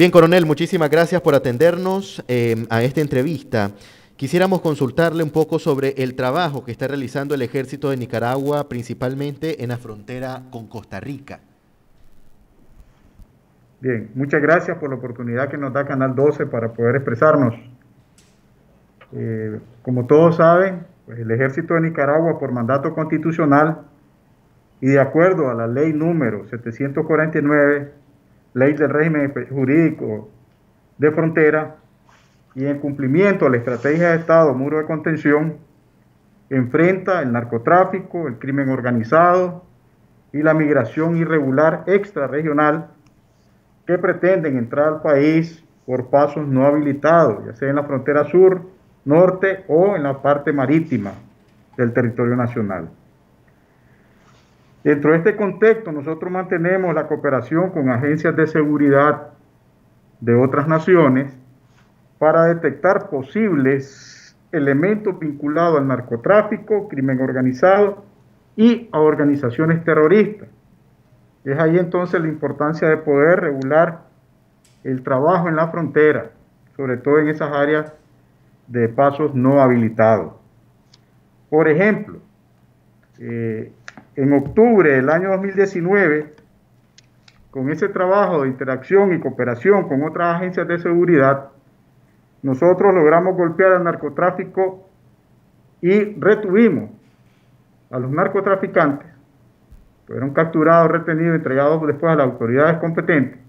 Bien, coronel, muchísimas gracias por atendernos eh, a esta entrevista. Quisiéramos consultarle un poco sobre el trabajo que está realizando el ejército de Nicaragua, principalmente en la frontera con Costa Rica. Bien, muchas gracias por la oportunidad que nos da Canal 12 para poder expresarnos. Eh, como todos saben, pues el ejército de Nicaragua, por mandato constitucional y de acuerdo a la ley número 749, ley del régimen jurídico de frontera, y en cumplimiento a la estrategia de Estado Muro de Contención, enfrenta el narcotráfico, el crimen organizado y la migración irregular extrarregional que pretenden entrar al país por pasos no habilitados, ya sea en la frontera sur, norte o en la parte marítima del territorio nacional. Dentro de este contexto, nosotros mantenemos la cooperación con agencias de seguridad de otras naciones para detectar posibles elementos vinculados al narcotráfico, crimen organizado y a organizaciones terroristas. Es ahí entonces la importancia de poder regular el trabajo en la frontera, sobre todo en esas áreas de pasos no habilitados. Por ejemplo, eh, en octubre del año 2019, con ese trabajo de interacción y cooperación con otras agencias de seguridad, nosotros logramos golpear al narcotráfico y retuvimos a los narcotraficantes, fueron capturados, retenidos, entregados después a las autoridades competentes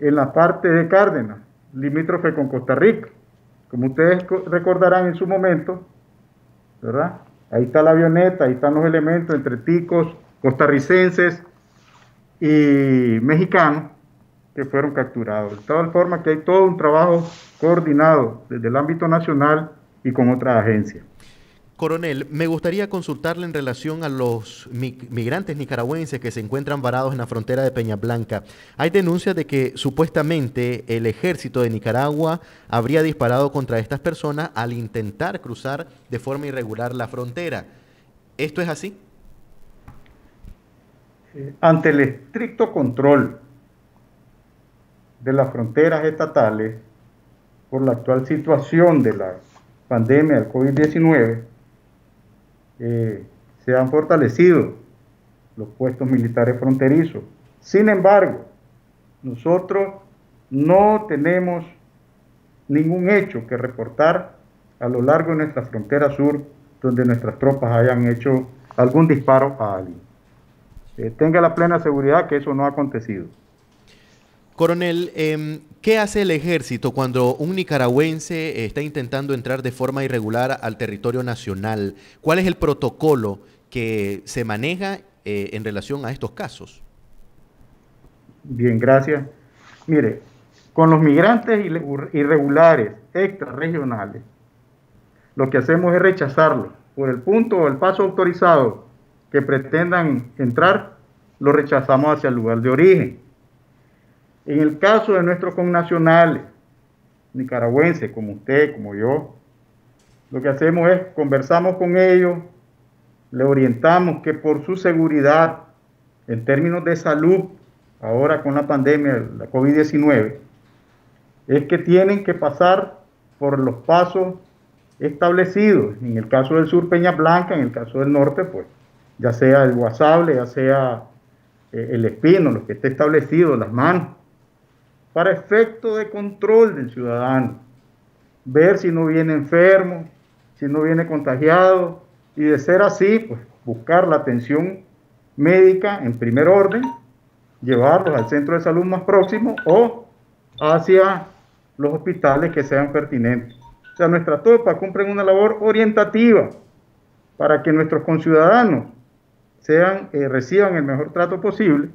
en la parte de Cárdenas, limítrofe con Costa Rica. Como ustedes recordarán en su momento, ¿verdad? Ahí está la avioneta, ahí están los elementos entre ticos costarricenses y mexicanos que fueron capturados. De tal forma que hay todo un trabajo coordinado desde el ámbito nacional y con otras agencias. Coronel, me gustaría consultarle en relación a los migrantes nicaragüenses que se encuentran varados en la frontera de Peña Blanca. Hay denuncias de que supuestamente el ejército de Nicaragua habría disparado contra estas personas al intentar cruzar de forma irregular la frontera. ¿Esto es así? Eh, ante el estricto control de las fronteras estatales por la actual situación de la pandemia del COVID-19, eh, se han fortalecido los puestos militares fronterizos. Sin embargo, nosotros no tenemos ningún hecho que reportar a lo largo de nuestra frontera sur donde nuestras tropas hayan hecho algún disparo a alguien. Eh, tenga la plena seguridad que eso no ha acontecido. Coronel, em, ¿qué hace el ejército cuando un nicaragüense está intentando entrar de forma irregular al territorio nacional? ¿Cuál es el protocolo que se maneja eh, en relación a estos casos? Bien, gracias. Mire, con los migrantes irregulares extrarregionales, lo que hacemos es rechazarlos. Por el punto o el paso autorizado que pretendan entrar, lo rechazamos hacia el lugar de origen en el caso de nuestros connacionales nicaragüenses, como usted, como yo, lo que hacemos es conversamos con ellos, le orientamos que por su seguridad, en términos de salud, ahora con la pandemia, la COVID-19, es que tienen que pasar por los pasos establecidos. En el caso del sur, Peña Blanca, en el caso del norte, pues, ya sea el Guasable, ya sea eh, el Espino, lo que esté establecido, las manos para efecto de control del ciudadano. Ver si no viene enfermo, si no viene contagiado, y de ser así, pues buscar la atención médica en primer orden, llevarlos al centro de salud más próximo o hacia los hospitales que sean pertinentes. O sea, nuestra tropa cumple una labor orientativa para que nuestros conciudadanos sean, eh, reciban el mejor trato posible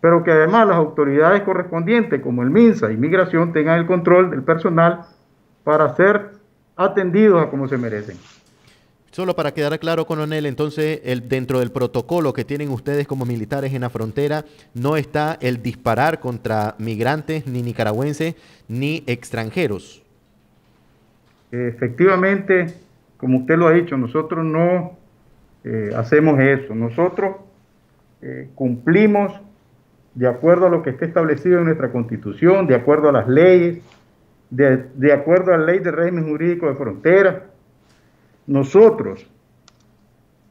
pero que además las autoridades correspondientes, como el MINSA y Migración, tengan el control del personal para ser atendidos a como se merecen. Solo para quedar claro, coronel, entonces el, dentro del protocolo que tienen ustedes como militares en la frontera no está el disparar contra migrantes ni nicaragüenses ni extranjeros. Efectivamente, como usted lo ha dicho, nosotros no eh, hacemos eso. Nosotros eh, cumplimos de acuerdo a lo que esté establecido en nuestra constitución, de acuerdo a las leyes, de, de acuerdo a la ley de régimen jurídico de frontera. Nosotros,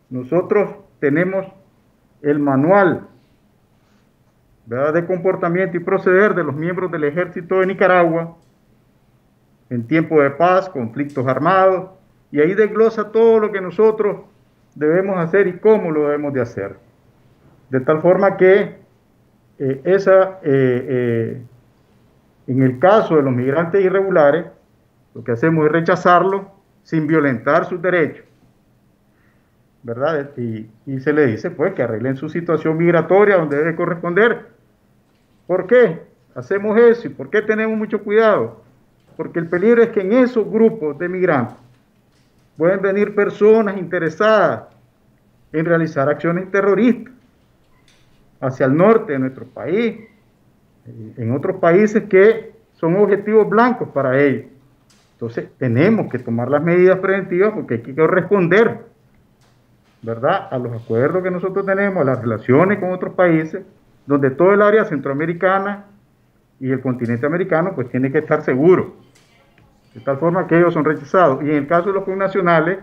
nosotros tenemos el manual de comportamiento y proceder de los miembros del ejército de Nicaragua en tiempo de paz, conflictos armados, y ahí desglosa todo lo que nosotros debemos hacer y cómo lo debemos de hacer. De tal forma que eh, esa, eh, eh, en el caso de los migrantes irregulares, lo que hacemos es rechazarlo sin violentar sus derechos. ¿Verdad? Y, y, se le dice pues que arreglen su situación migratoria donde debe corresponder. ¿Por qué hacemos eso y por qué tenemos mucho cuidado? Porque el peligro es que en esos grupos de migrantes pueden venir personas interesadas en realizar acciones terroristas hacia el norte de nuestro país, en otros países que son objetivos blancos para ellos. Entonces tenemos que tomar las medidas preventivas porque hay que corresponder, ¿verdad?, a los acuerdos que nosotros tenemos, a las relaciones con otros países, donde todo el área centroamericana y el continente americano pues tiene que estar seguro de tal forma que ellos son rechazados. Y en el caso de los connacionales,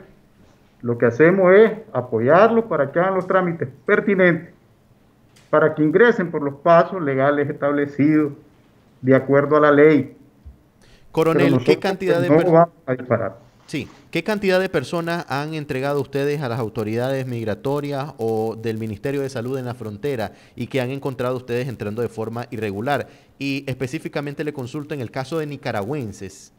lo que hacemos es apoyarlos para que hagan los trámites pertinentes, para que ingresen por los pasos legales establecidos de acuerdo a la ley. Coronel, ¿qué cantidad de no Sí, ¿qué cantidad de personas han entregado ustedes a las autoridades migratorias o del Ministerio de Salud en la frontera y que han encontrado ustedes entrando de forma irregular? Y específicamente le consulto en el caso de nicaragüenses.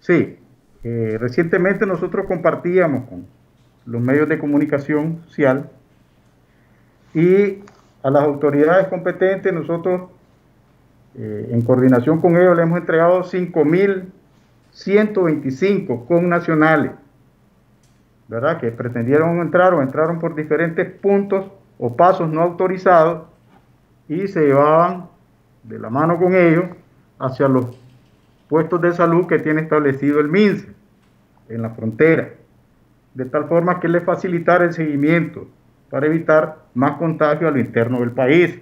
Sí, eh, recientemente nosotros compartíamos con los medios de comunicación social y a las autoridades competentes nosotros eh, en coordinación con ellos le hemos entregado 5.125 connacionales, ¿verdad? Que pretendieron entrar o entraron por diferentes puntos o pasos no autorizados y se llevaban de la mano con ellos hacia los puestos de salud que tiene establecido el MINSE en la frontera, de tal forma que le facilitar el seguimiento para evitar más contagio a lo interno del país.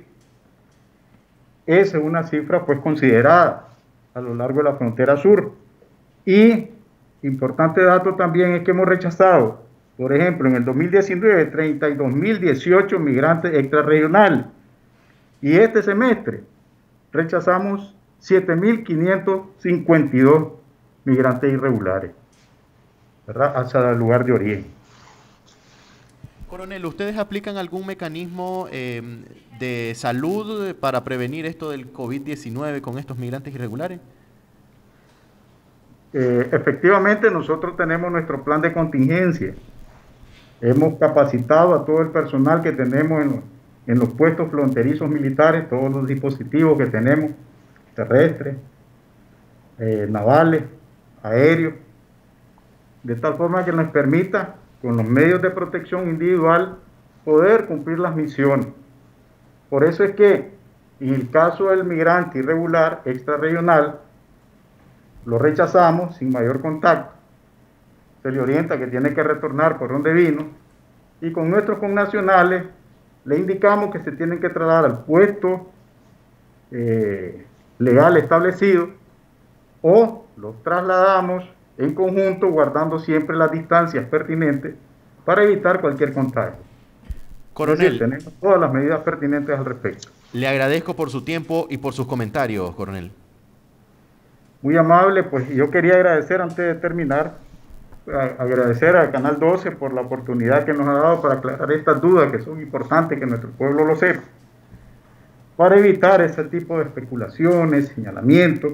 Esa es una cifra pues considerada a lo largo de la frontera sur. Y importante dato también es que hemos rechazado, por ejemplo, en el 2019, 32.018 migrantes extrarregionales. Y este semestre rechazamos 7.552 migrantes irregulares, ¿verdad? Hacia el lugar de origen. Coronel, ¿ustedes aplican algún mecanismo em, de salud para prevenir esto del COVID-19 con estos migrantes irregulares? Eh, efectivamente, nosotros tenemos nuestro plan de contingencia. Hemos capacitado a todo el personal que tenemos en los puestos fronterizos militares, todos los dispositivos que tenemos terrestres, eh, navales, aéreos, de tal forma que nos permita, con los medios de protección individual, poder cumplir las misiones. Por eso es que, en el caso del migrante irregular extrarregional, lo rechazamos sin mayor contacto. Se le orienta que tiene que retornar por donde vino y con nuestros connacionales le indicamos que se tienen que trasladar al puesto eh, legal establecido o los trasladamos en conjunto guardando siempre las distancias pertinentes para evitar cualquier contagio. Coronel, tenemos todas las medidas pertinentes al respecto. Le agradezco por su tiempo y por sus comentarios, coronel. Muy amable, pues yo quería agradecer antes de terminar, agradecer al Canal 12 por la oportunidad que nos ha dado para aclarar estas dudas que son importantes que nuestro pueblo lo sepa para evitar ese tipo de especulaciones, señalamientos,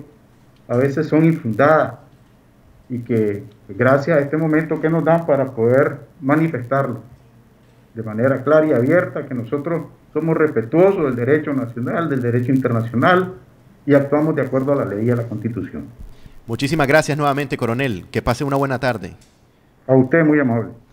a veces son infundadas y que gracias a este momento que nos dan para poder manifestarlo de manera clara y abierta, que nosotros somos respetuosos del derecho nacional, del derecho internacional y actuamos de acuerdo a la ley y a la constitución. Muchísimas gracias nuevamente, coronel. Que pase una buena tarde. A usted, muy amable.